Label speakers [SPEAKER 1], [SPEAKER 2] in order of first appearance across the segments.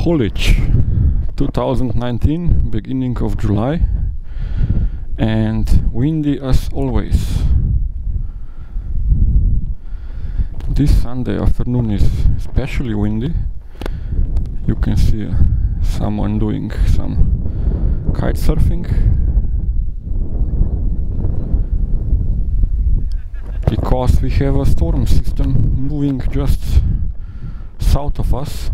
[SPEAKER 1] Holič 2019 beginning of July and windy as always. This Sunday afternoon is especially windy. You can see uh, someone doing some kite surfing. Because we have a storm system moving just south of us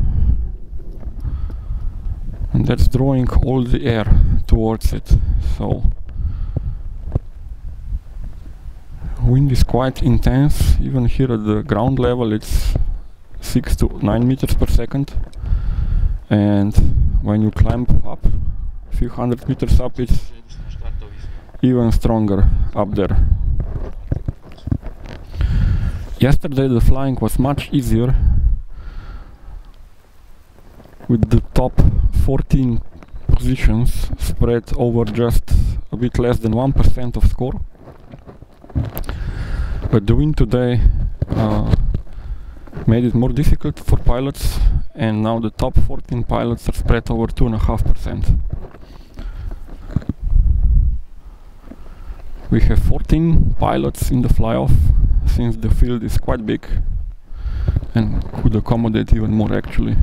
[SPEAKER 1] and that's drawing all the air towards it. So wind is quite intense. Even here at the ground level it's 6 to 9 meters per second. And when you climb up a few hundred meters up it's even stronger up there. Yesterday the flying was much easier with the top 14 positions spread over just a bit less than 1% of score. But the wind today uh, made it more difficult for pilots and now the top 14 pilots are spread over 2.5%. We have 14 pilots in the fly-off since the field is quite big and could accommodate even more actually.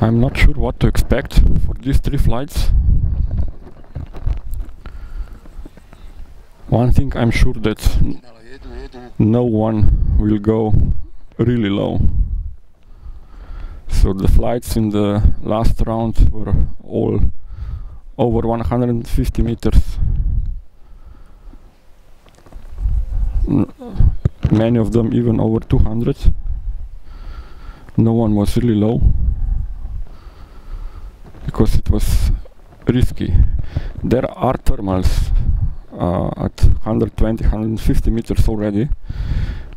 [SPEAKER 1] I'm not sure what to expect for these three flights. One thing I'm sure that no one will go really low. So the flights in the last round were all over 150 meters. N many of them even over 200. No one was really low because it was risky. There are thermals uh, at 120, 150 meters already,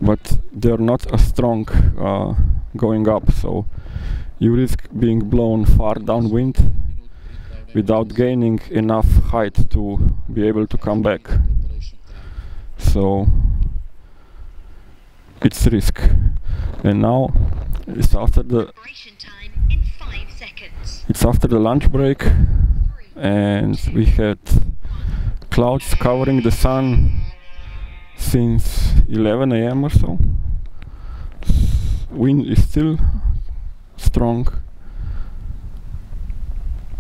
[SPEAKER 1] but they're not as strong uh, going up, so you risk being blown far downwind without gaining enough height to be able to come back. So it's risk. And now it's after the it's after the lunch break and we had clouds covering the sun since 11 a.m. or so. Wind is still strong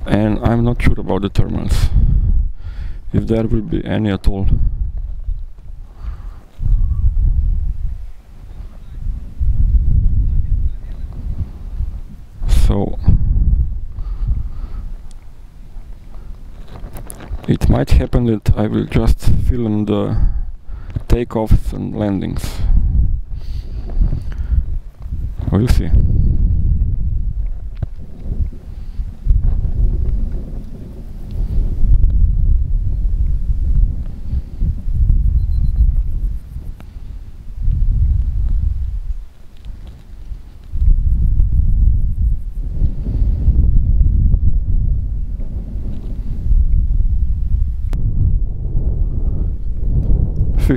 [SPEAKER 1] and I'm not sure about the thermals if there will be any at all. So it might happen that I will just film the takeoffs and landings. We'll see.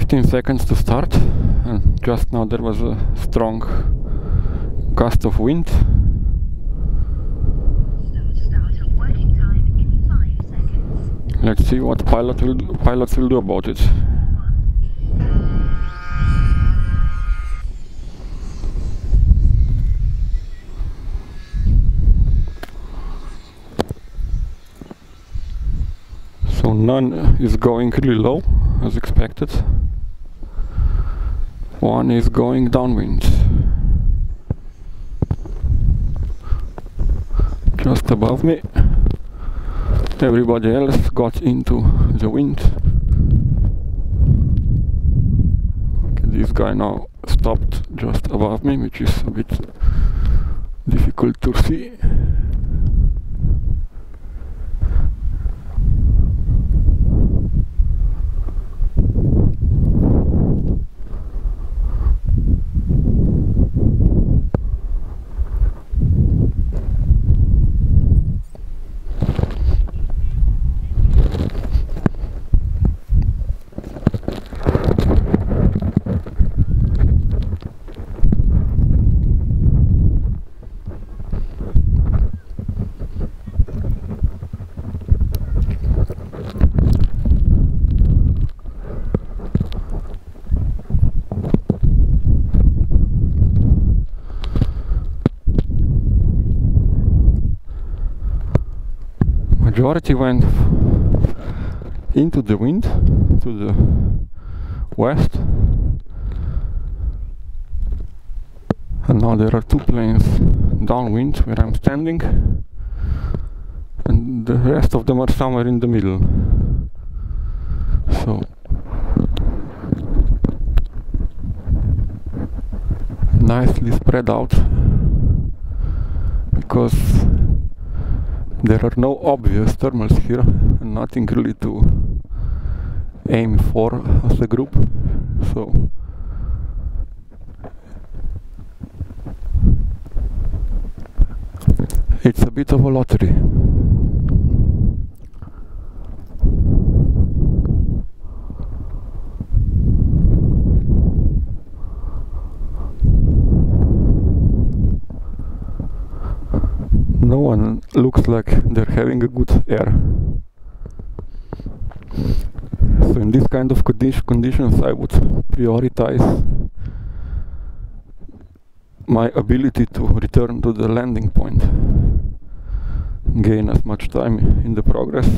[SPEAKER 1] 15 seconds to start and just now there was a strong gust of wind. Let's see what pilot will pilots will do about it. So none is going really low as expected one is going downwind. Just above me. Everybody else got into the wind. Okay, this guy now stopped just above me which is a bit difficult to see majority went into the wind to the west. And now there are two planes downwind where I'm standing. And the rest of them are somewhere in the middle. So nicely spread out because there are no obvious thermals here and nothing really to aim for as a group so. It's a bit of a lottery no one looks like they're having a good air. So in this kind of condi conditions I would prioritize my ability to return to the landing point. Gain as much time in the progress.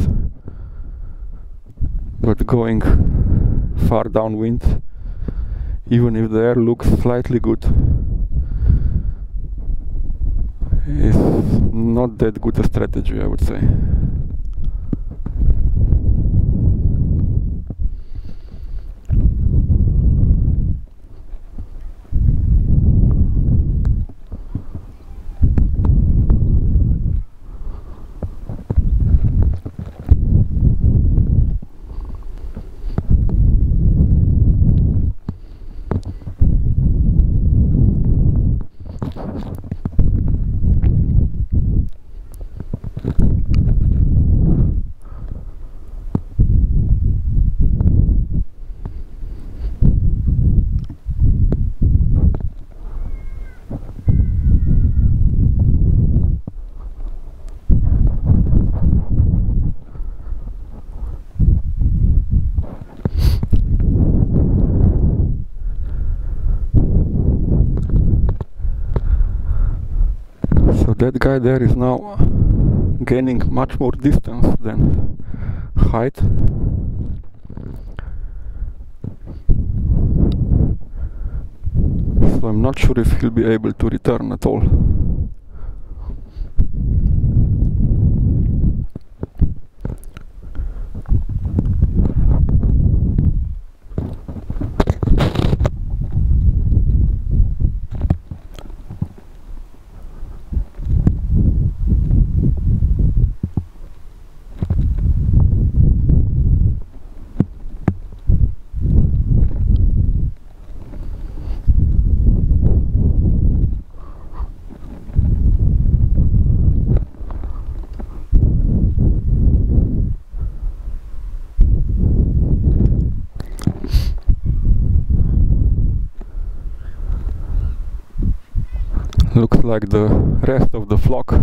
[SPEAKER 1] But going far downwind, even if the air looks slightly good, is not that good a strategy, I would say. That guy there is now gaining much more distance than height. So I'm not sure if he'll be able to return at all looks like the rest of the flock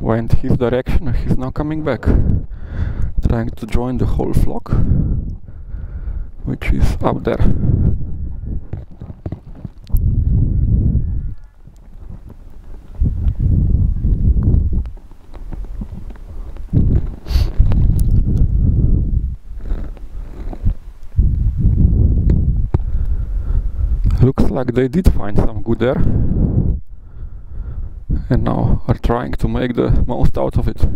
[SPEAKER 1] went his direction and he's now coming back. Trying to join the whole flock which is up there. Looks like they did find some good air and now are trying to make the most out of it.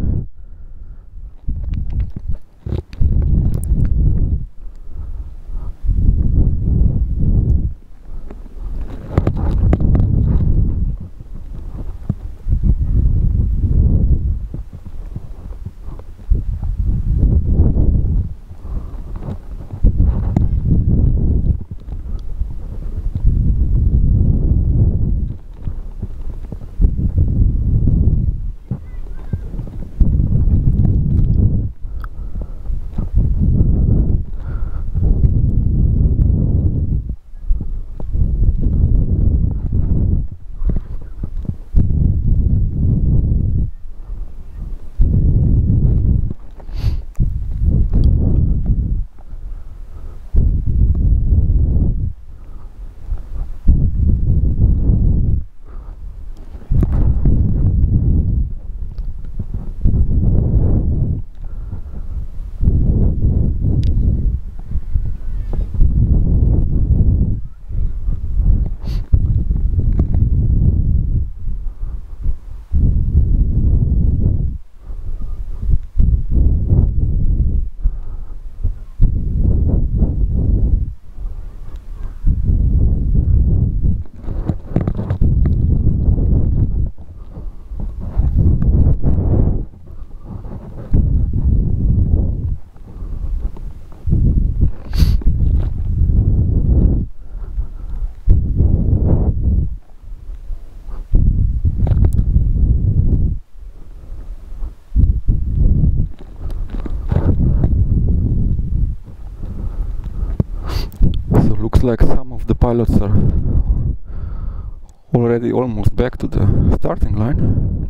[SPEAKER 1] Already almost back to the starting line.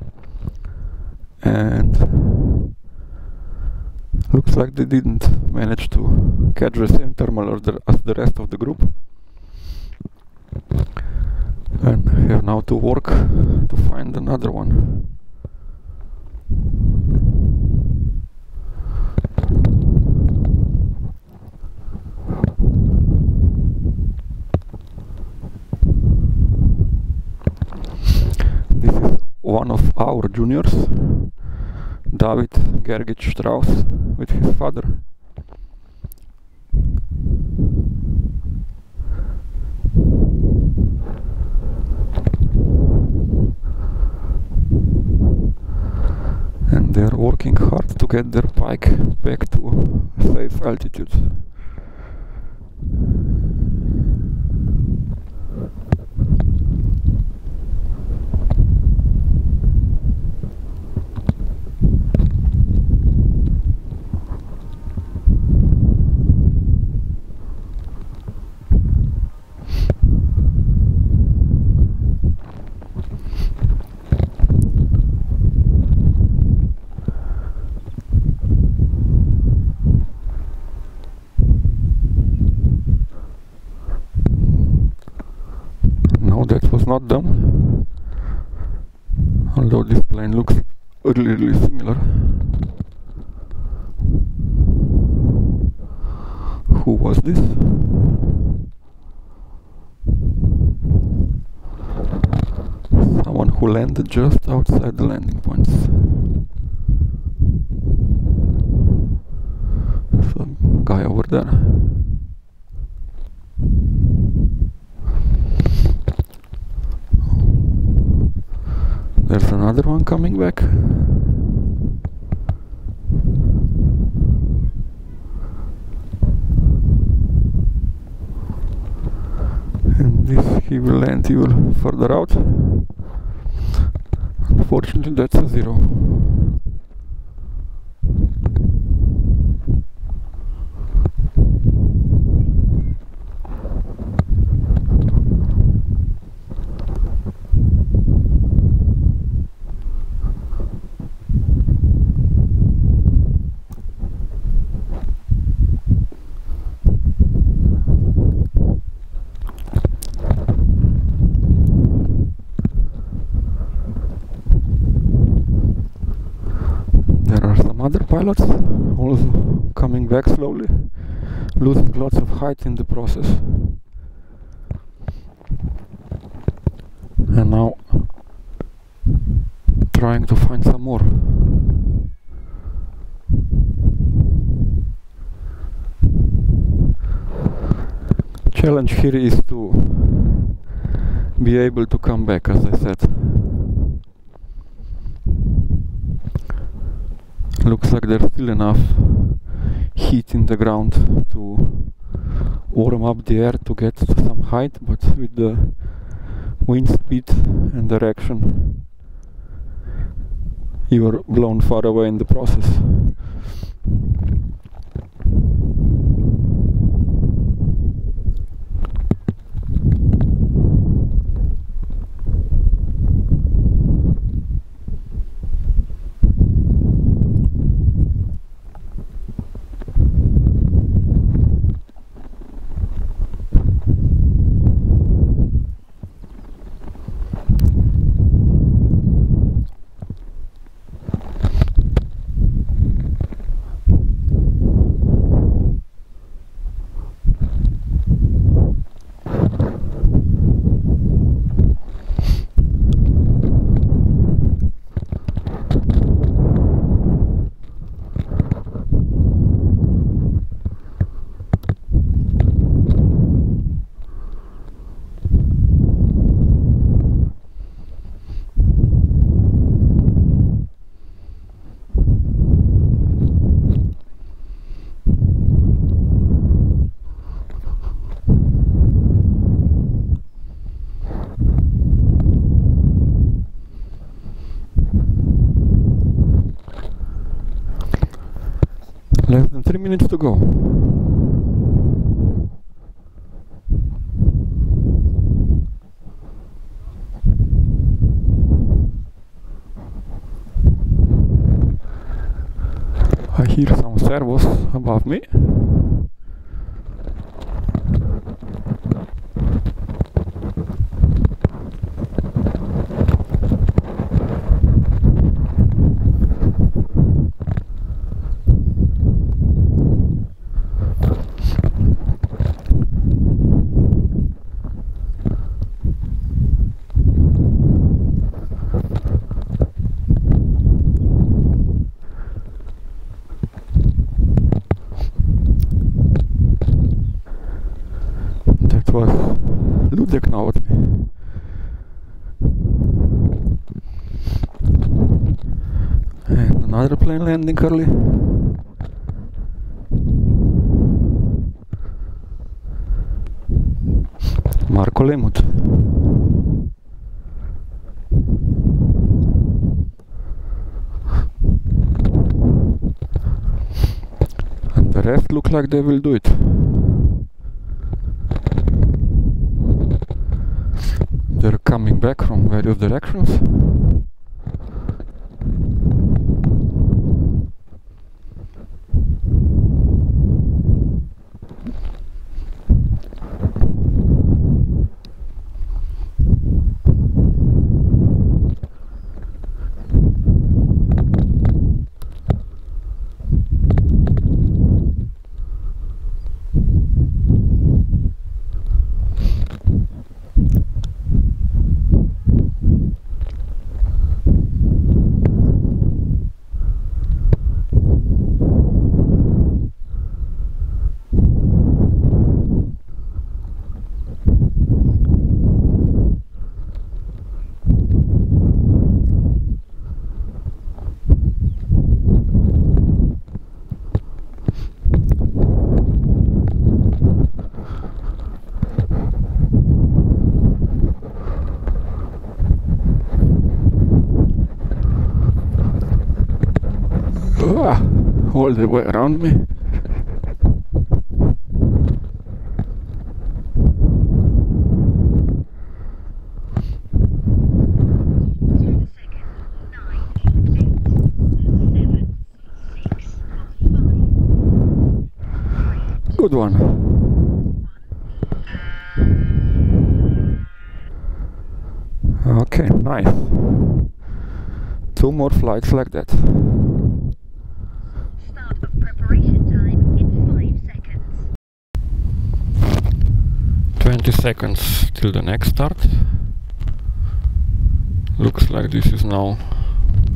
[SPEAKER 1] And looks like they didn't manage to catch the same thermal the, as the rest of the group. And have now to work to find another one this is one of our juniors David Gergic Strauss with his father. And they're working hard to get their bike back to safe altitude. No, that was not them. Although this plane looks really, really similar. Who was this? Someone who just outside the landing points. Some guy over there. There's another one coming back. And this he will land even further out. Unfortunately that's a zero. There are some other pilots also coming back slowly, losing lots of height in the process. And now trying to find some more. Challenge here is to be able to come back as I said. Looks like there's still enough heat in the ground to warm up the air to get to some height but with the wind speed and direction you are blown far away in the process three minutes to go. I hear some servos above me. And another plane landing early. Marco Lemut. And the rest look like they will do it. They're coming back from various directions. All the way around me. Good one. Okay, nice. Two more flights like that.
[SPEAKER 2] Start of preparation time in five seconds.
[SPEAKER 1] 20 seconds till the next start. Looks like this is now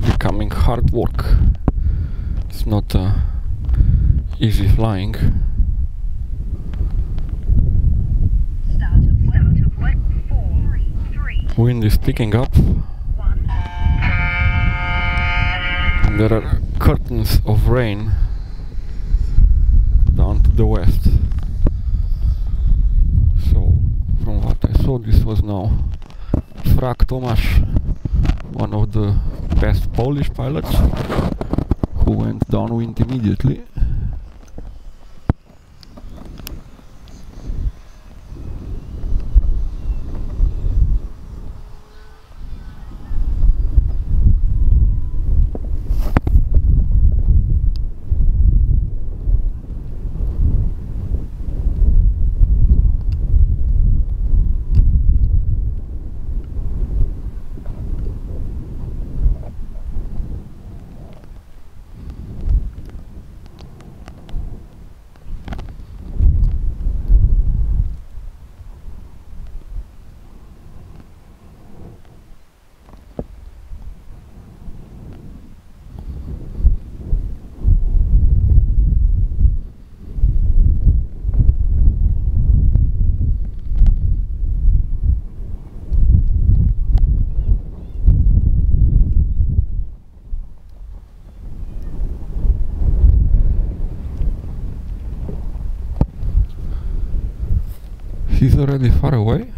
[SPEAKER 1] becoming hard work. It's not uh, easy flying. Wind is picking up. There are curtains of rain down to the west. So, saw, this was now Frak Tomasz, one of the best Polish pilots, who went downwind immediately. He's already far away,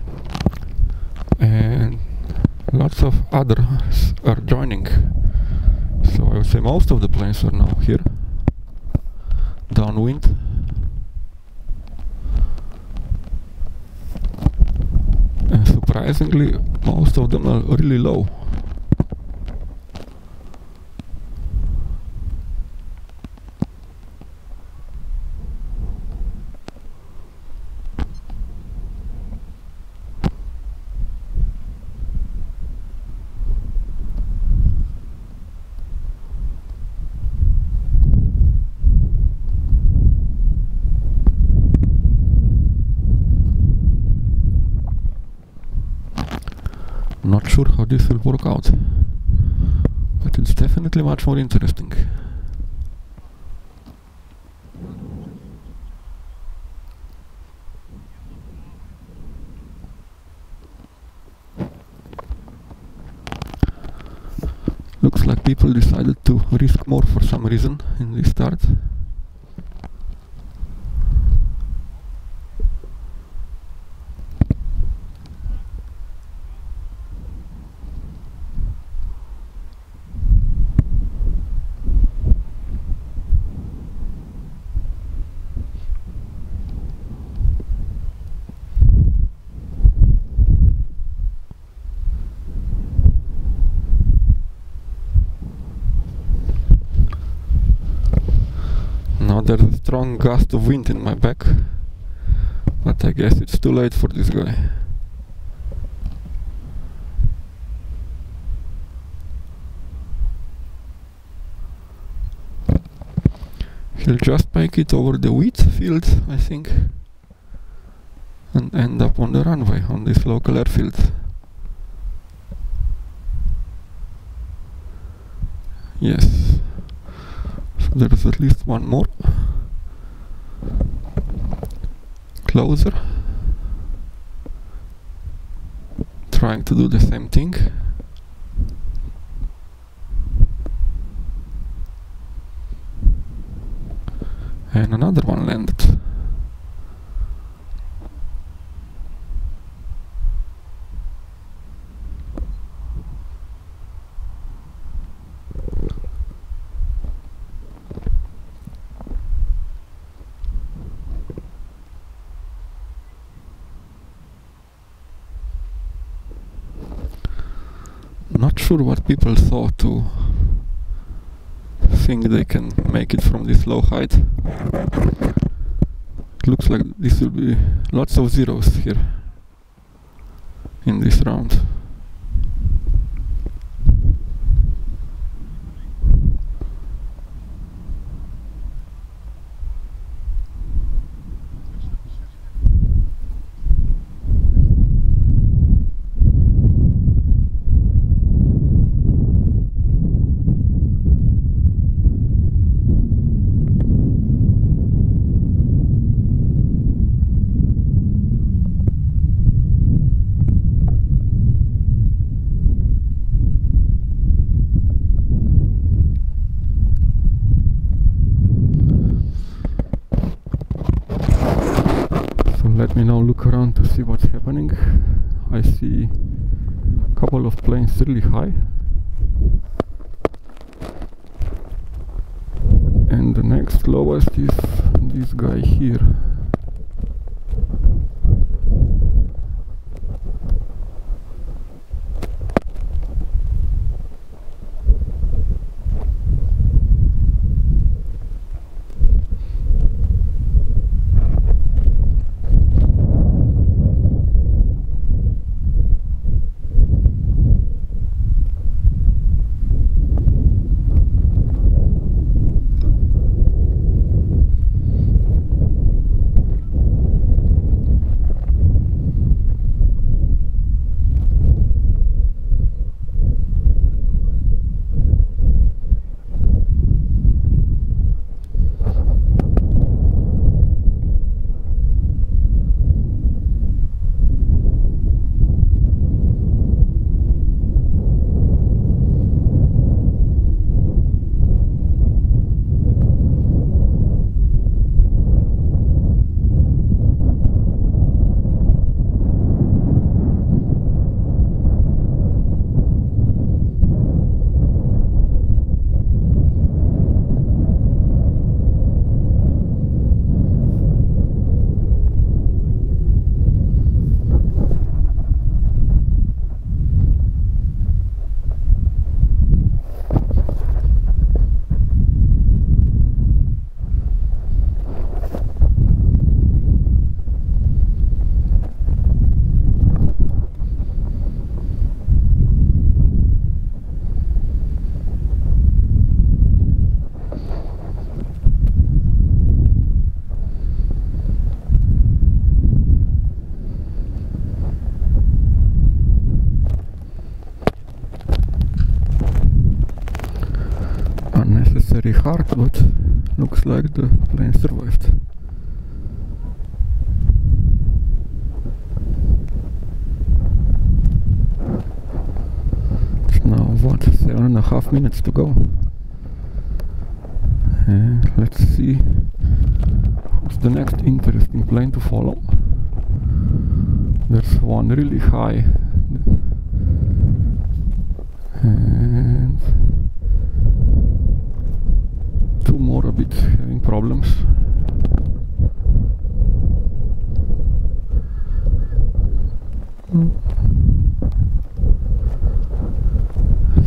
[SPEAKER 1] and lots of others are joining. So I would say are er now here, downwind. And surprisingly, most of them are really low. not sure how this will work out. But it's definitely much more interesting. Looks like people decided to risk more for some reason in this start. Now there's a strong gust of wind in my back, but I guess it's too late for this guy. He'll just make it over the wheat field, I think, and end up on the runway on this local airfield. Yes. So there is at least one more. Trying to do the same thing. And another one landed. Not sure what people thought to think they can make it from this low height. It looks like this will be lots of zeros here in this round. So let me now look around to see what's happening. I see a couple of planes really high. And the next lowest is this guy here. Hard, but looks like the plane survived. It's now what seven and a half minutes to go. And let's see who's the next interesting plane to follow. There's one really high and two more a bit having problems.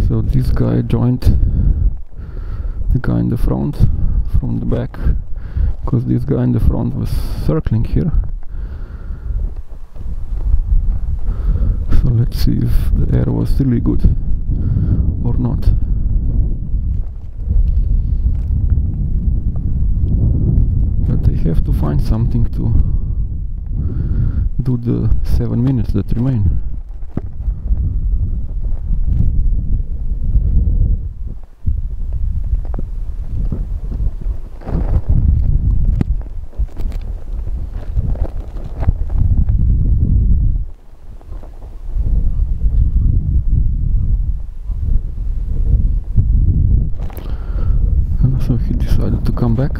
[SPEAKER 1] So this guy joined the guy in the front from the back because this guy in the front was circling here. So let's see if the air was really good or not. But they have to find something to do the seven minutes that remain. So he decided to come back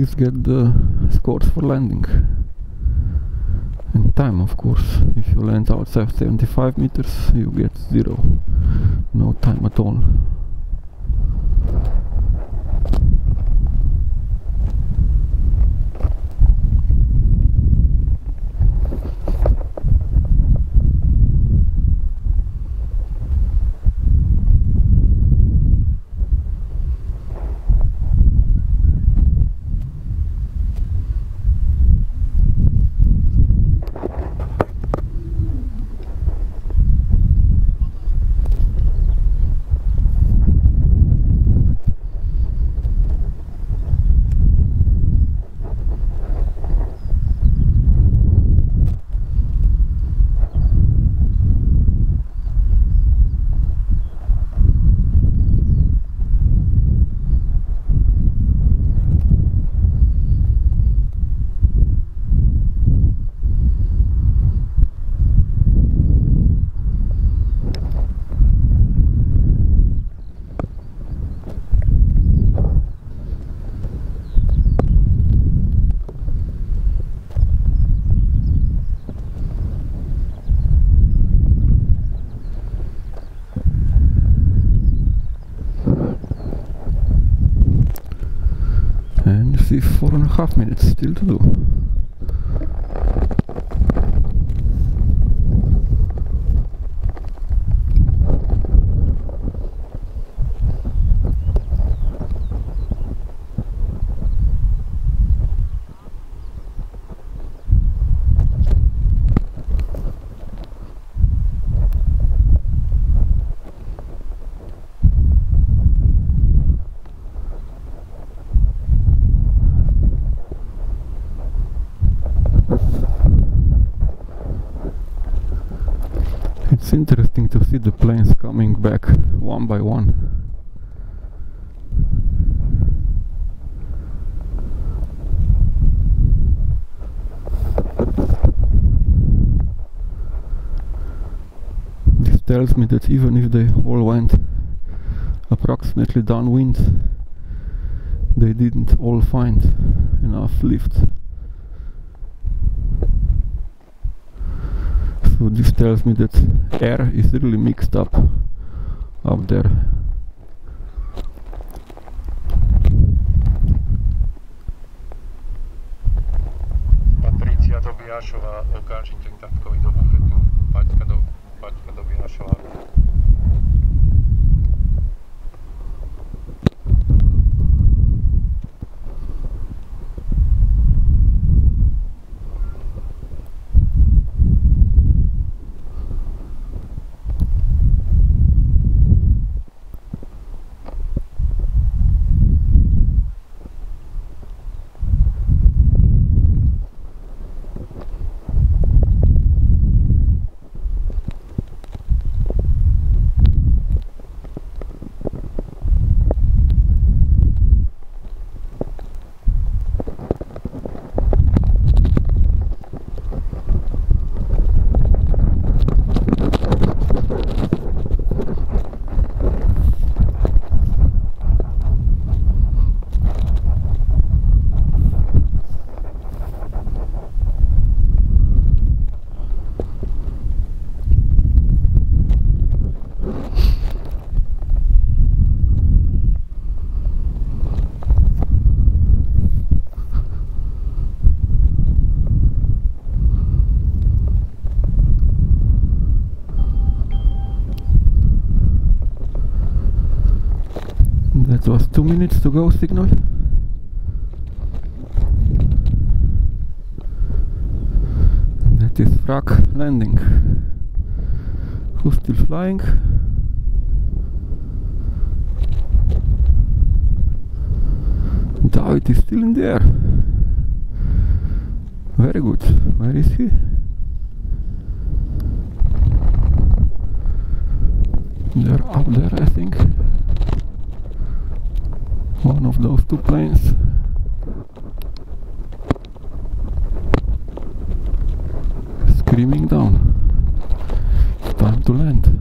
[SPEAKER 1] and least get the scores for landing. And time of course. If you land outside 75 meters you get zero. No time at all and you see four and a half minutes still to do It's interesting to see the planes coming back one by one. This tells me that even if they all went approximately downwind, they didn't all find enough lift. So this tells me that air is really mixed up up there.
[SPEAKER 3] Patricia Tobiášová okamžite k tatkovi do bufetu. Paťka do, Paťka Tobiášová.
[SPEAKER 1] Was two minutes to go signal. That is Frak landing. Who's still flying? David is still in the air. Very good. Where is he? They're up there, I think. One of those two planes. Screaming down. It's time to land.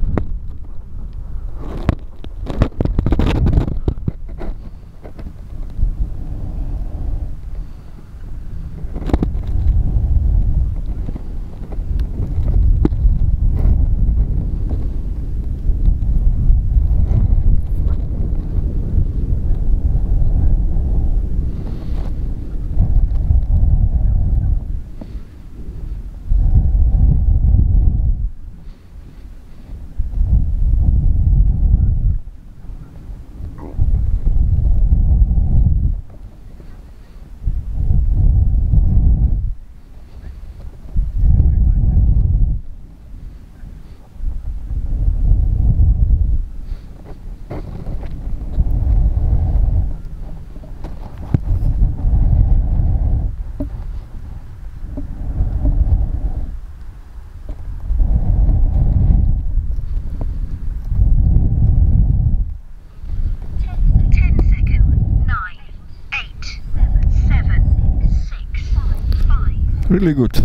[SPEAKER 2] Ten seconds. Nine, eight, seven, six, five,
[SPEAKER 1] Really good.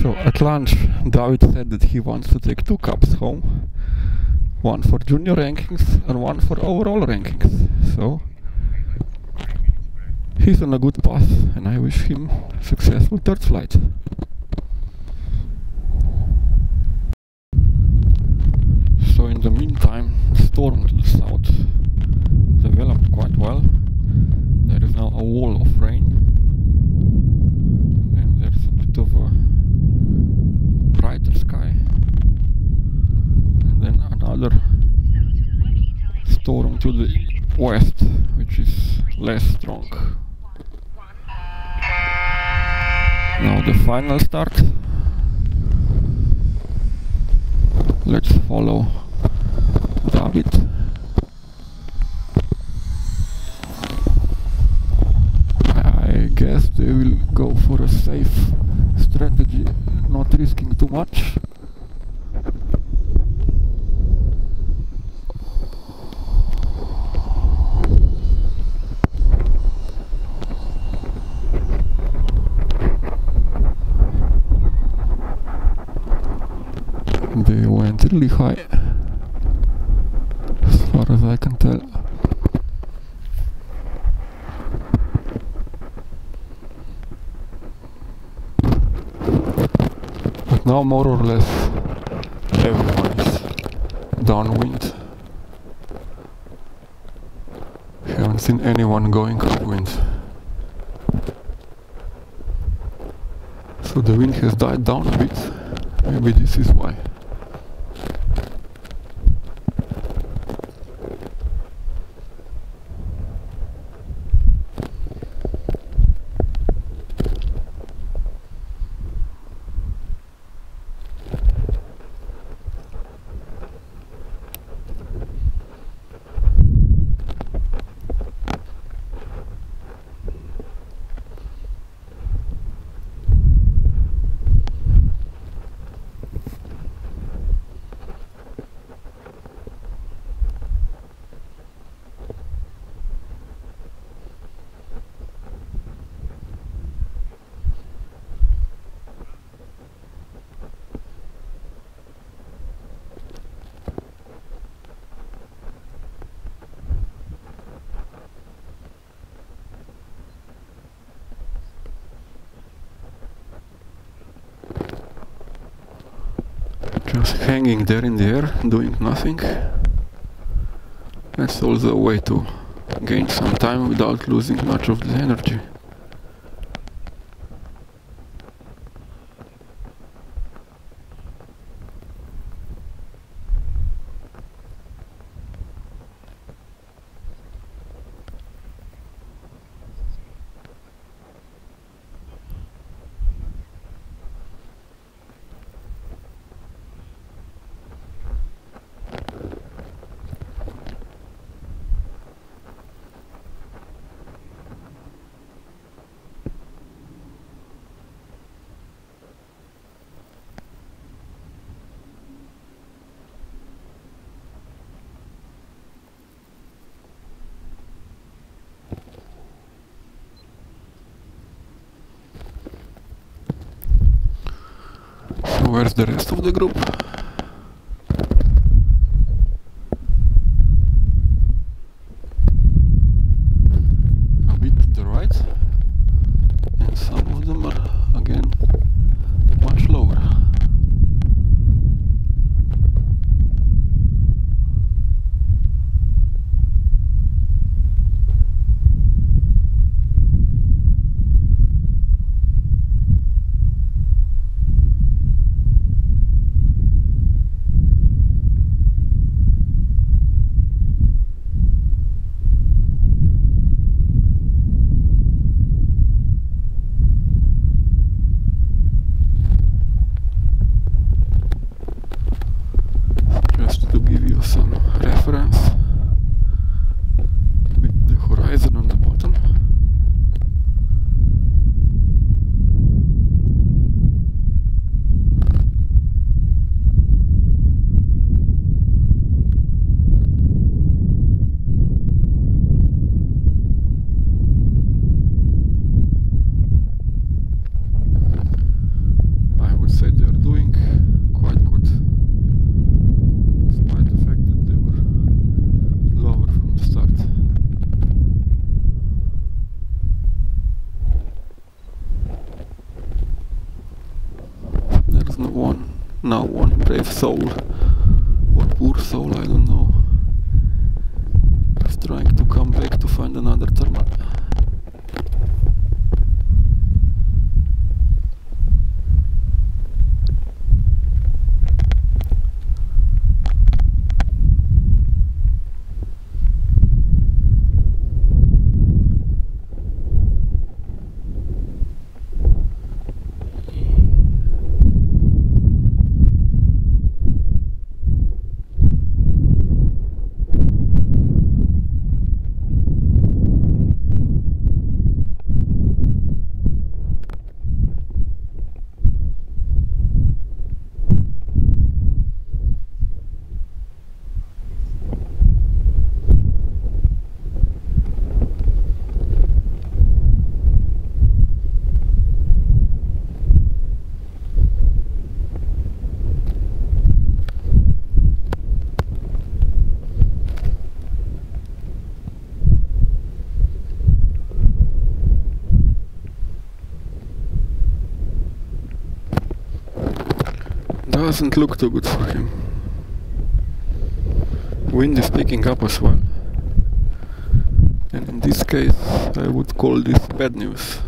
[SPEAKER 1] So at lunch, David said that he wants to take two cups home. One for junior rankings and one for overall rankings. So he's on a good path and I wish him successful third flight. So in the meantime, storm to the south developed quite well. There is now a wall of rain. And there's a bit of a brighter sky. And then another storm to the west, which is Now the final start. Let's follow David. I guess they will go for a safe strategy, not risking too much. They went really high, as far as I can tell. But now more or less everyone is downwind. Haven't seen anyone going upwind. So the wind has died down a bit. Maybe this is why. Hanging there in the air, doing nothing. That's also a way to gain some time without losing much of the energy. the rest of the group. doesn't look too good for him. Wind is picking up as well. And in this case, I would call this bad news.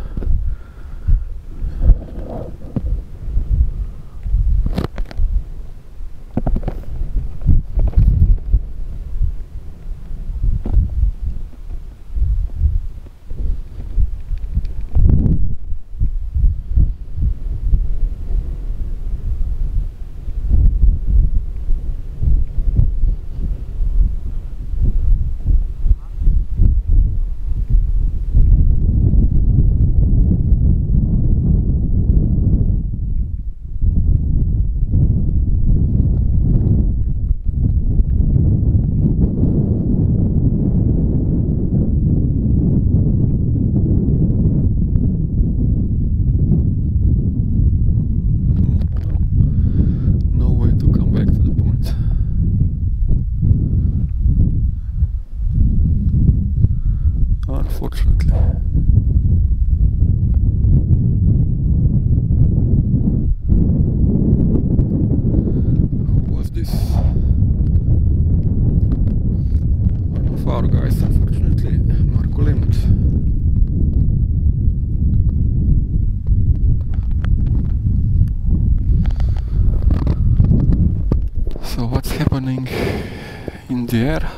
[SPEAKER 1] here.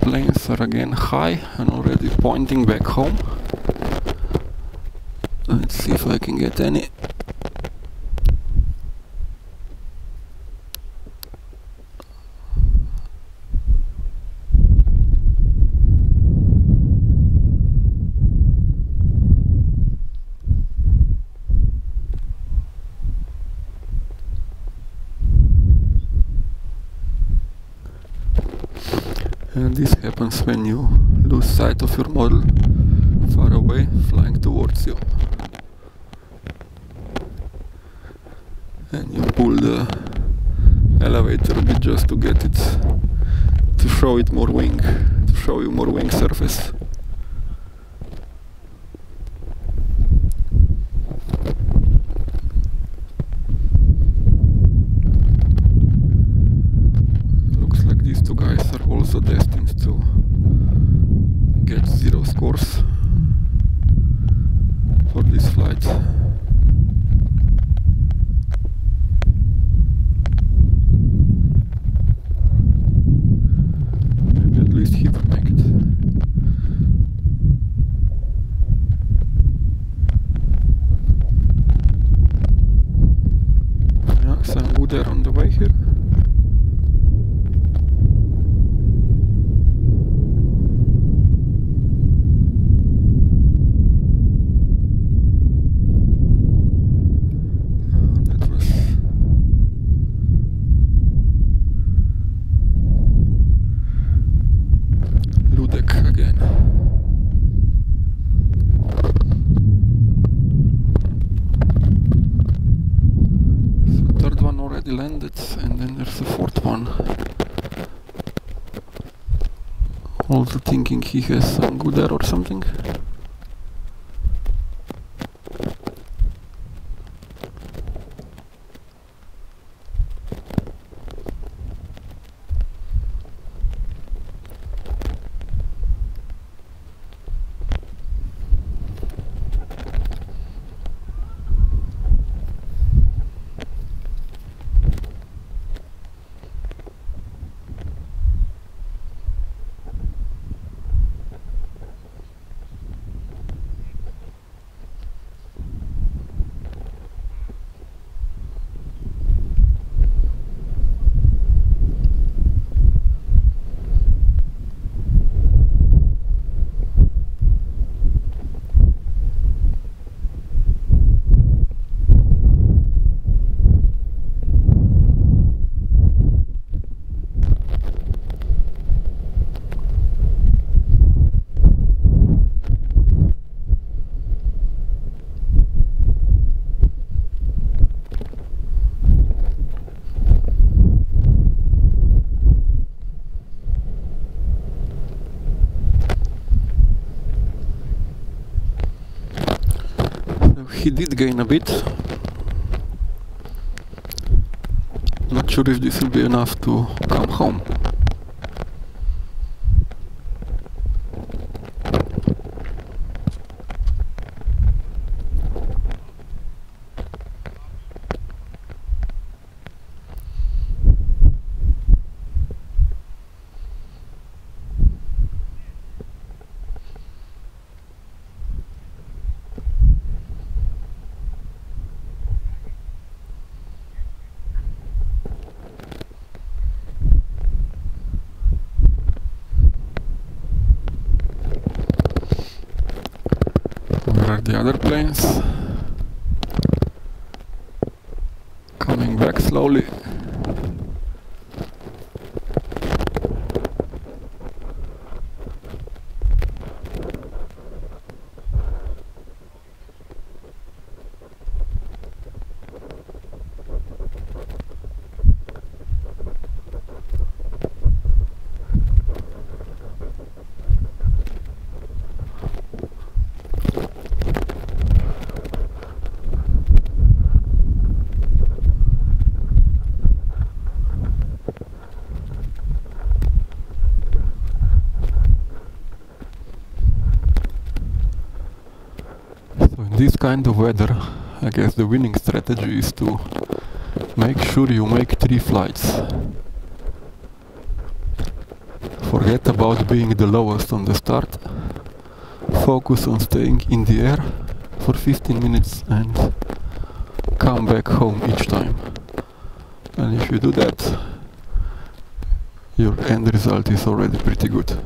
[SPEAKER 1] Planes are again high and already pointing back home. Let's see if I can get any happens when you lose sight of your model far away flying towards you. And you pull the elevator a bit just to get it to show it more wing to show you more wing surface. He has some good air or something. He did gain a bit. Not sure if this will be enough to come home. Where are the other planes? Coming back slowly. So in this kind of weather, I guess the winning strategy is to make sure you make three flights. Forget about being the lowest on the start. Focus on staying in the air for 15 minutes and come back home each time. And if you do that, your end result is already pretty good.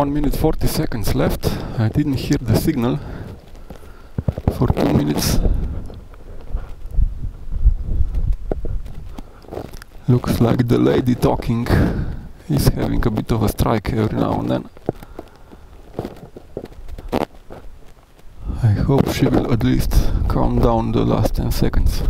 [SPEAKER 1] 1 minute 40 seconds left. I didn't hear the signal for 2 minutes. Looks like the lady talking is having a bit of a strike every now and then. I hope she will at least calm down the last 10 seconds.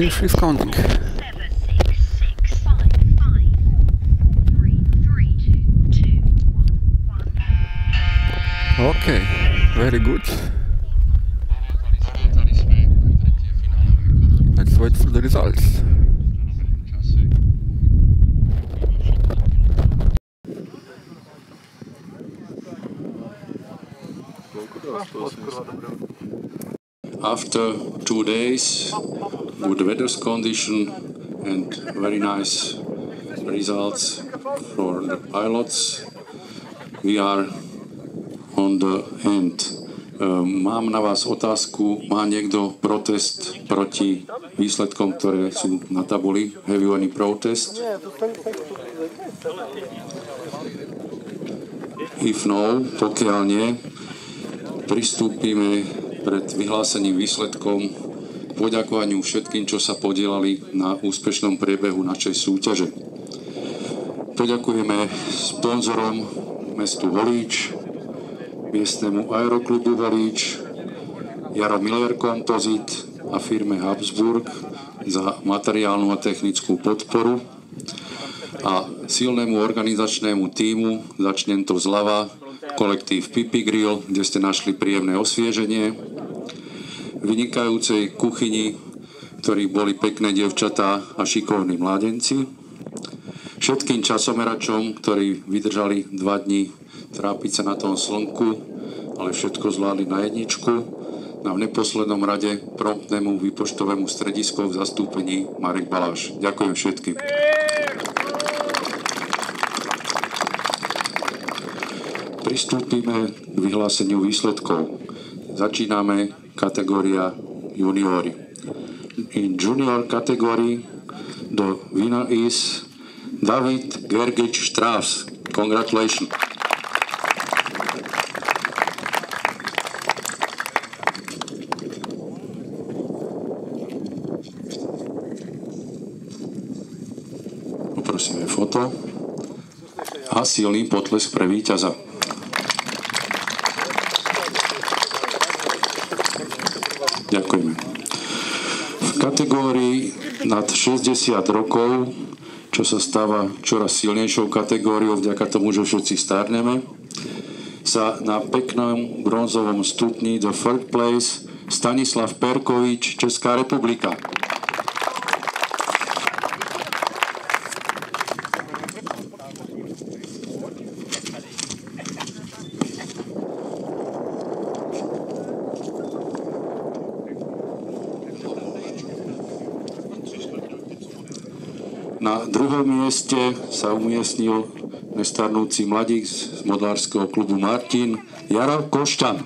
[SPEAKER 2] Two, one, one.
[SPEAKER 1] Okay, very good.
[SPEAKER 3] Zrátali sme tretie finálové
[SPEAKER 1] Let's wait for the results.
[SPEAKER 4] After two days, weather condition and very nice results for the pilots, we are on the end. Ehm, Mám na vás otázku, má niekto protest proti výsledkom, ktoré sú na tabuli? Have you any protest? If no, pokiaľ nie, pristúpime pred vyhlásením výsledkom poďakovaniu všetkým, čo sa podielali na úspešnom priebehu našej súťaže. Poďakujeme sponzorom mestu Holíč, miestnemu aeroklubu Holíč, Jaro Miller Composite a firme Habsburg za materiálnu a technickú podporu. A silnému organizačnému týmu, začnem to zľava, kolektív Pipi Grill, kde ste našli príjemné osvieženie, vynikajúcej kuchyni, ktorí boli pekné dievčatá a šikovní mládenci, všetkým časomeračom, ktorí vydržali dva dní trápiť sa na tom slnku, ale všetko zvládli na jedničku, a v neposlednom rade promptnému výpočtovému stredisku v zastúpení Marek Baláš. Ďakujem všetkým. Pristúpime k vyhláseniu výsledkov. Začíname kategória juniori. In junior category the winner is David Gergic Strauss. Congratulations. Poprosíme foto a silný pre víťaza. Ďakujeme. V kategórii nad 60 rokov, čo sa stáva čoraz silnejšou kategóriou vďaka tomu, že všetci starneme, sa na peknom bronzovom stupni do third place Stanislav Perkovič, Česká republika. Na druhom mieste sa umiestnil nestarnúci mladík z modlárskeho klubu Martin Jaro Košťan.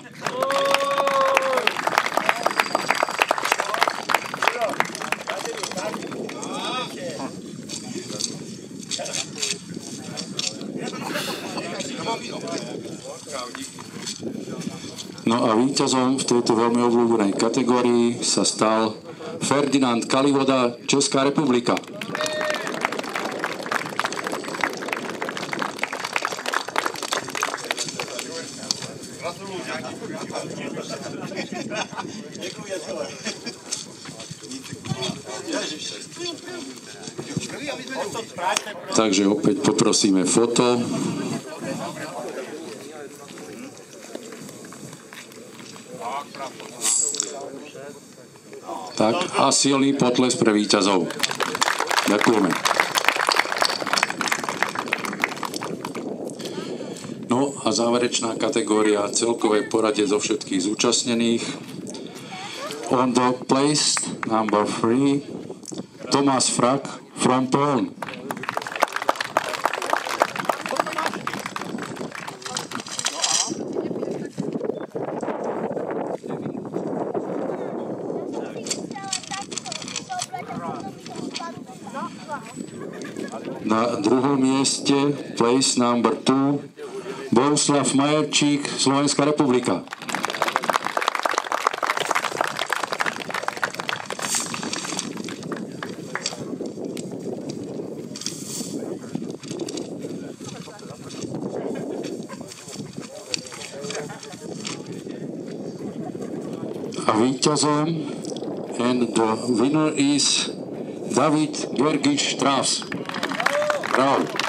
[SPEAKER 4] No a víťazom v tejto veľmi obľúbenej kategórii sa stal Ferdinand Kalivoda, Česká republika. Takže opäť poprosíme foto. Tak a silný potles pre víťazov. Ďakujeme. No a záverečná kategória celkové poradie zo všetkých zúčastnených. On the place number 3, Thomas Frak from Poland. Place number 2, Bohuslav Majerčík, Slovenská republika. And the winner is David Georgič Strauss. Bravo.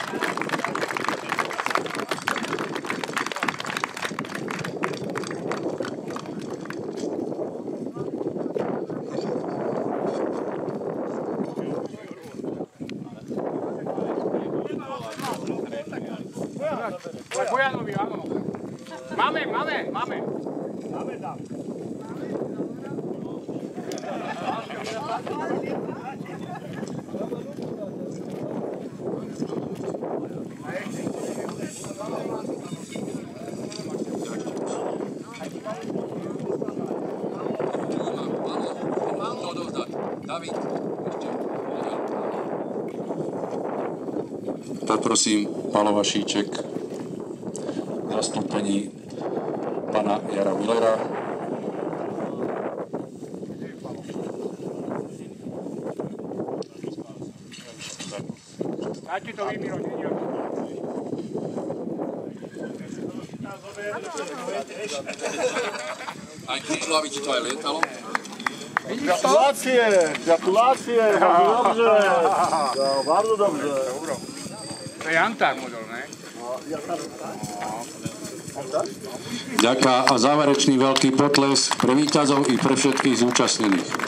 [SPEAKER 4] Pálo Vašíček v zastúpení pana Jara Millera. Aj kýčlo, aby ti to aj lietalo.
[SPEAKER 5] Gratulácie, gratulácie, veľmi. Bardzo dobrze.
[SPEAKER 4] Ďaká a záverečný veľký potles pre víťazov i pre všetkých zúčastnených.